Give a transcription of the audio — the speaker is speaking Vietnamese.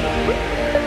Woo!